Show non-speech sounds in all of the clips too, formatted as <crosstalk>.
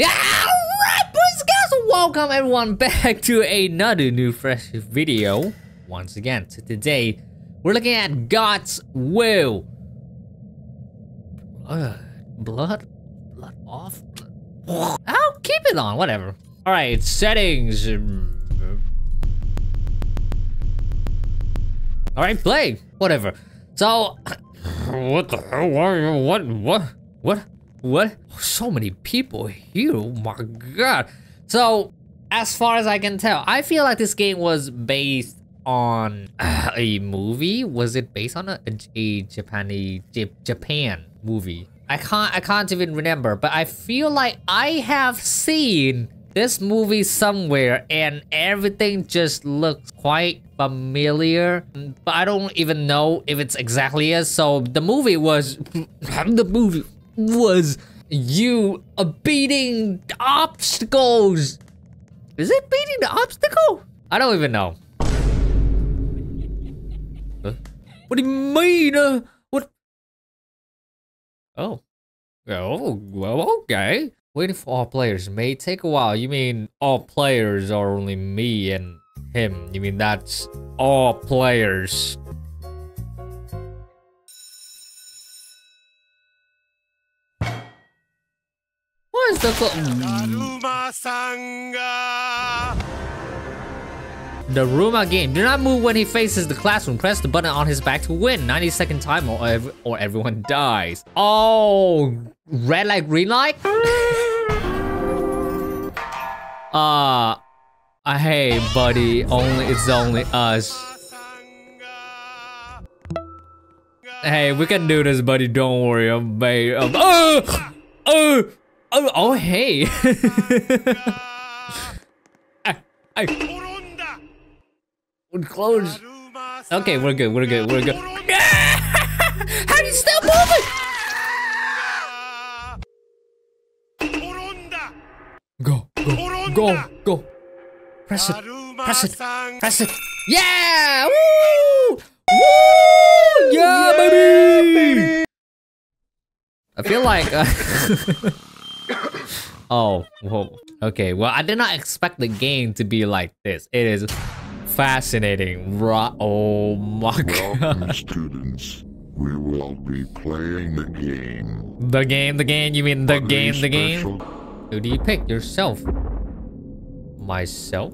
Yeah, alright, boys and girls, welcome everyone back to another new fresh video. Once again, so today we're looking at God's will. Blood, blood off. I'll keep it on, whatever. All right, settings. All right, play, whatever. So, <coughs> what the hell? Why? What? What? What? What? So many people here. Oh my god. So, as far as I can tell, I feel like this game was based on <sighs> a movie. Was it based on a, a, a Japanese Japan movie? I can't I can't even remember, but I feel like I have seen this movie somewhere and everything just looks quite familiar but i don't even know if it's exactly it so the movie was <laughs> the movie was you beating obstacles is it beating the obstacle i don't even know huh? what do you mean uh, what oh oh well okay Waiting for all players may take a while. You mean all players are only me and him? You mean that's all players? What is the Daruma game. Do not move when he faces the classroom. Press the button on his back to win. 90 second time or, ev or everyone dies. Oh, red light, green light? Uh, <laughs> uh, hey, buddy, only it's only us. Hey, we can do this, buddy. Don't worry, I'm babe. Um, oh, oh, oh, hey. <laughs> I, we're close. Okay, we're good. We're good. We're good. <laughs> How do you stop moving? Go, go, go, go. Press it, press it, press it. Yeah! Woo! Woo! Yeah, baby! I feel like... Uh, <laughs> oh, whoa. Okay, well, I did not expect the game to be like this. It is fascinating. Ra oh my god. Welcome, students. We will be playing the game. The game, the game, you mean the game, the game? Who do you pick? Yourself. Myself?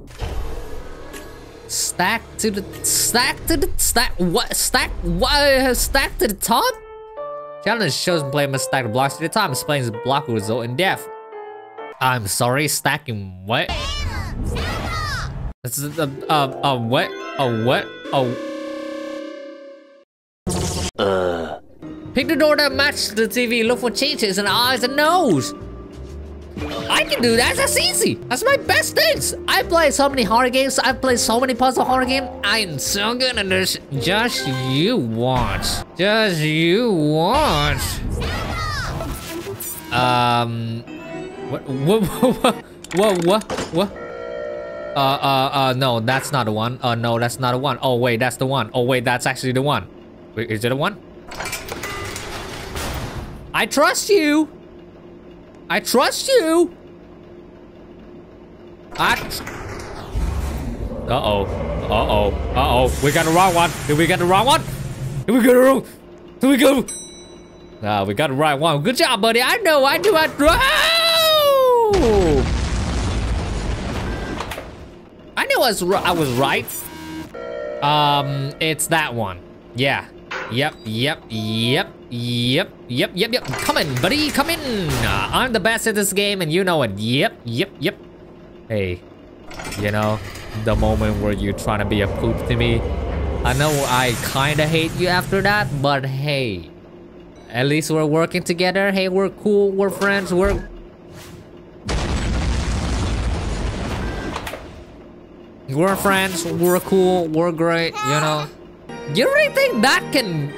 Stack to the... Stack to the... Stack... What? Stack... What? Stack to the top? Challenge shows player must stack the blocks to the top. Explains the block result in death. I'm sorry, stacking what? This is a... Uh, a what? A what? Oh... Uh... Pick the door that matches the TV. Look for changes in the eyes and nose. I can do that. That's easy. That's my best things. I play so many horror games. I've played so many puzzle horror games. I am so good at this. Just you watch. Just you watch. Um. What? What? What? What? What? Uh, uh, uh, no, that's not the one. Uh, no, that's not the one. Oh, wait, that's the one. Oh, wait, that's actually the one. Wait, is it the one? I trust you. I trust you. I. Uh oh. Uh oh. Uh oh. We got the wrong one. Did we get the wrong one? Did we get the wrong? Here we go. Ah, we got the right one. Good job, buddy. I know. I do. I do. I knew I was, I was right. Um, it's that one. Yeah. Yep, yep, yep, yep, yep, yep, yep. Come in, buddy, come in. Uh, I'm the best at this game and you know it. Yep, yep, yep. Hey, you know, the moment where you're trying to be a poop to me. I know I kinda hate you after that, but hey. At least we're working together. Hey, we're cool, we're friends, we're... We're friends, we're cool, we're great, you know. You really think that can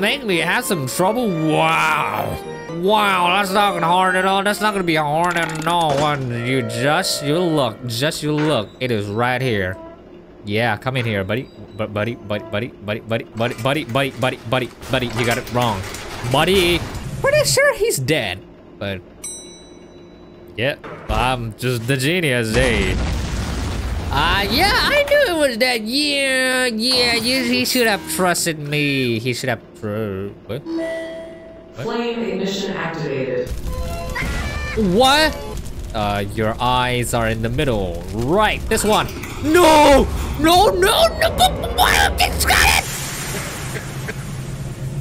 make me have some trouble? Wow. Wow, that's not gonna hard at all. That's not gonna be hard at all. You just, you look, just you look. It is right here. Yeah, come in here, buddy. But buddy, buddy, buddy, buddy, buddy, buddy, buddy, buddy, buddy, buddy, buddy, you got it wrong. Buddy, pretty sure he's dead. But Yeah, I'm just the genius, eh? Ah, uh, yeah, I knew it was that. Yeah, yeah, you, he should have trusted me. He should have. Tr what? Flame ignition activated. What? Uh, your eyes are in the middle. Right, this one. No! No, no, no! What? It's got it!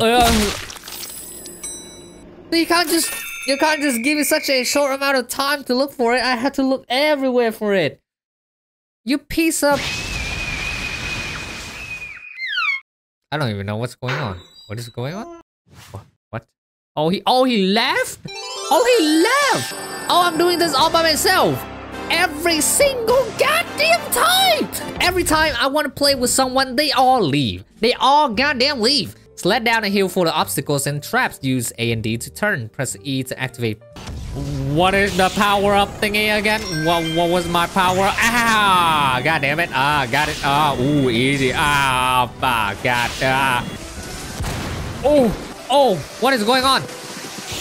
Um, you can't just you can't just give me such a short amount of time to look for it. I had to look everywhere for it. You piece of I don't even know what's going on. What is going on? What? what? Oh, he oh he left? Oh, he left. Oh, I'm doing this all by myself. Every single goddamn time. Every time I want to play with someone, they all leave. They all goddamn leave. Sled down a hill full of obstacles and traps. Use A and D to turn. Press E to activate. What is the power up thingy again? What, what was my power? Ah, god damn it. Ah, got it. Ah, ooh, easy. Ah, ah god. Ah. Oh, oh, what is going on?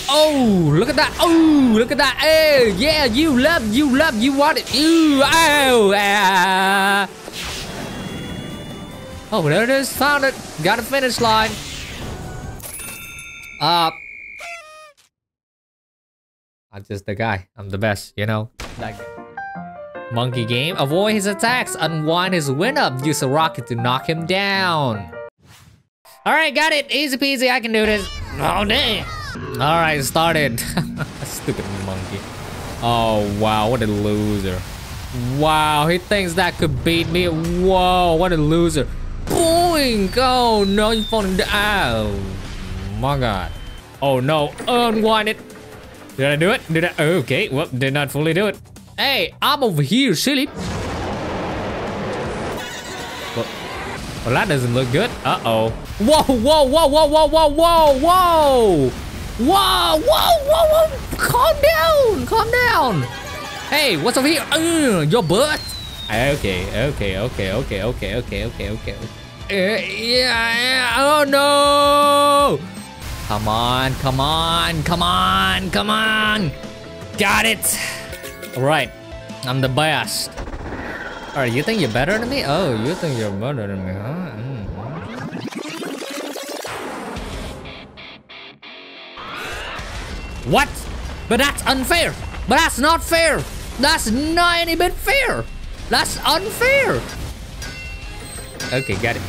Oh, look at that. Oh, look at that. Oh, yeah, you love, you love, you want it. Ooh, oh, ah. Oh, there it is. Found it. Got a finish line. Uh, I'm just the guy. I'm the best, you know? Like Monkey game. Avoid his attacks. Unwind his wind up. Use a rocket to knock him down. Alright, got it. Easy peasy. I can do this. Oh, damn. Alright, started. <laughs> Stupid monkey. Oh, wow. What a loser. Wow, he thinks that could beat me. Whoa, what a loser. Boing! Oh, no, you falling down oh, my god. Oh no, unwind it. Did I do it? Did I? Okay, well, did not fully do it. Hey, I'm over here, silly. Well, well that doesn't look good. Uh-oh. Whoa, whoa, whoa, whoa, whoa, whoa, whoa, whoa. Whoa, whoa, whoa, whoa. Calm down, calm down. Hey, what's over here? Uh, your butt. Okay, okay, okay, okay, okay, okay, okay, okay. Uh, yeah, yeah, oh no! Come on, come on, come on, come on. Got it. All right, I'm the best. All right, you think you're better than me? Oh, you think you're better than me, huh? Mm. What? But that's unfair. But that's not fair. That's not any bit fair. That's unfair. Okay, got it.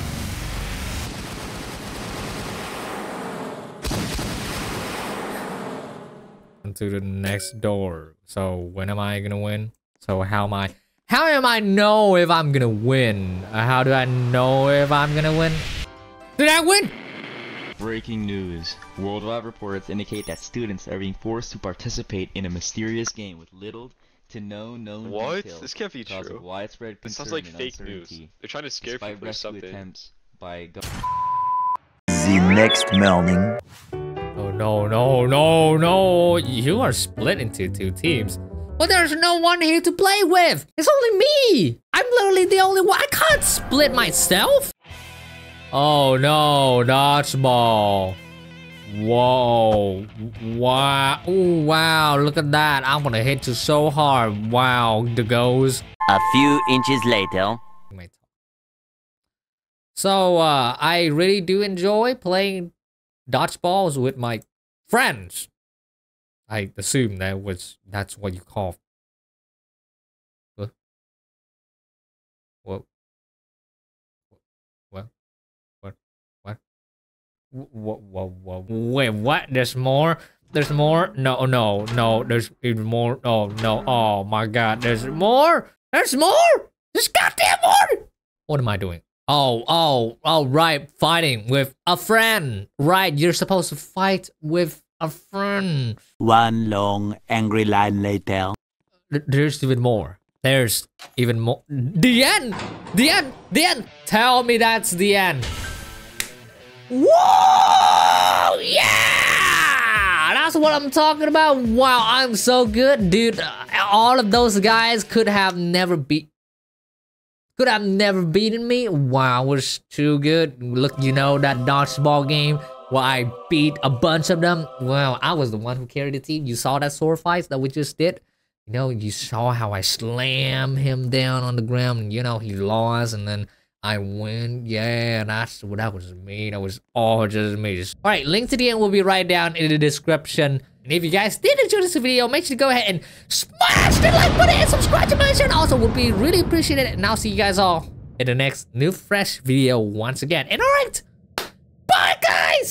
To the next door. So when am I gonna win? So how am I? How am I know if I'm gonna win? Uh, how do I know if I'm gonna win? Did I win? Breaking news. Worldwide reports indicate that students are being forced to participate in a mysterious game with little to no known what? details. This can't be true. Widespread this sounds like fake news. They're trying to scare people or something. Attempts by the next morning. Oh no, no, no, no. You are split into two teams. Well, there's no one here to play with. It's only me. I'm literally the only one. I can't split myself. Oh no, dodgeball. Whoa. Wow. Ooh, wow. Look at that. I'm gonna hit you so hard. Wow. The goes. A few inches later. So, uh, I really do enjoy playing dodgeballs with my friends. I assume that was that's what you call. Huh? What? What? What? What? What? What? What? Wait, what? There's more. There's more. No, no, no. There's even more. Oh no. Oh my God. There's more. There's more. There's goddamn more. What am I doing? Oh, oh, oh, right. Fighting with a friend. Right. You're supposed to fight with a friend. One long, angry line later. There's even more. There's even more. The end! The end! The end! Tell me that's the end. Whoa! Yeah! That's what I'm talking about. Wow, I'm so good, dude. All of those guys could have never beat could have never beaten me. Wow, was too good. Look, you know that dodgeball game where I beat a bunch of them. Well, I was the one who carried the team. You saw that sword fight that we just did. You know, you saw how I slam him down on the ground, and you know he lost, and then I win. Yeah, that's what that was me. That was all just me. All right, link to the end will be right down in the description. And if you guys did enjoy this video, make sure to go ahead and smash the like button and subscribe to my channel. Also, would be really appreciated. And I'll see you guys all in the next new fresh video once again. And all right, bye guys.